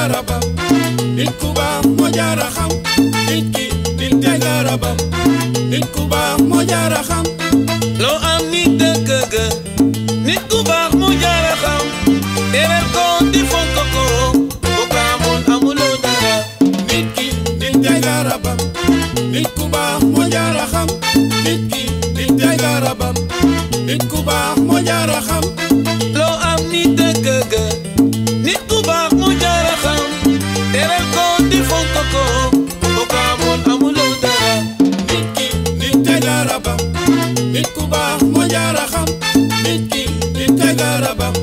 jaara ba nit ku baax moo jaara xam nit ki nit ka jaara ba nit ku baax moo jaara xam loo am nit dëkk ga nit ku baax moo jaara xam teral ko di fonk ko bu ko amoon amuloo dara nit ki loo am nit dëkk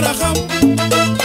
Naranjam.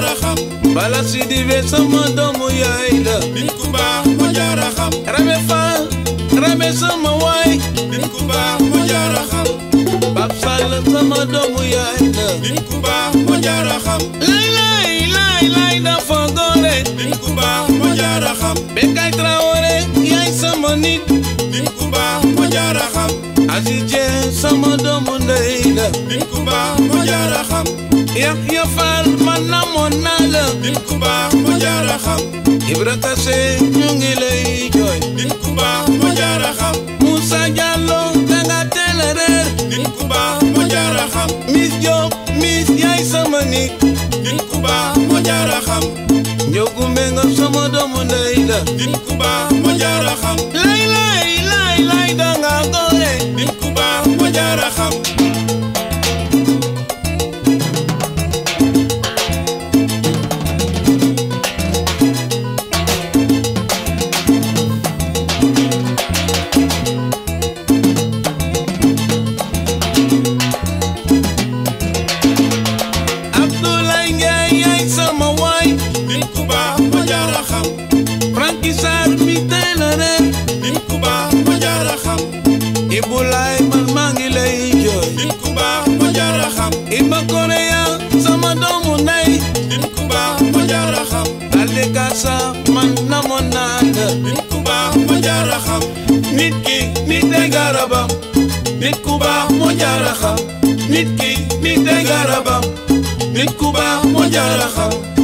jaara xam bala si diwe sama doomu yaay la nit ku baax mu jaara xam rame faal rame sama waay nit ku baax mu jaara xam Pape Sall sama doomu yaay la nit ku baax mu jaara xam lay lay lay lay dafa gore nit ku baax mu jaara xam Bekkay Traoré yaay sama nit nit ku baax mu jaara xam Aziz Dieng sama doomu ndey la nit ku baax mu jaara xam yàq yafal man namoon naa la. nit ku baax mu jaara xam. Ibra Kase ñu ngi lay jooy. nit ku baax mu jaara xam. Moussa Diallo danga teel a réer. nit ku baax mu jaara xam. Miss Diop Miss yaay sama nit. ku baax mu jaara xam. Njogu Mbenga sama doomu ndey la. nit ku baax mu jaara xam. lay lay lay lay danga góor. xamoon naa la nit ku baax mo jaar a xam nit ki nit day garabam nit ku baax xam nit ki nit garabam nit ku baax xam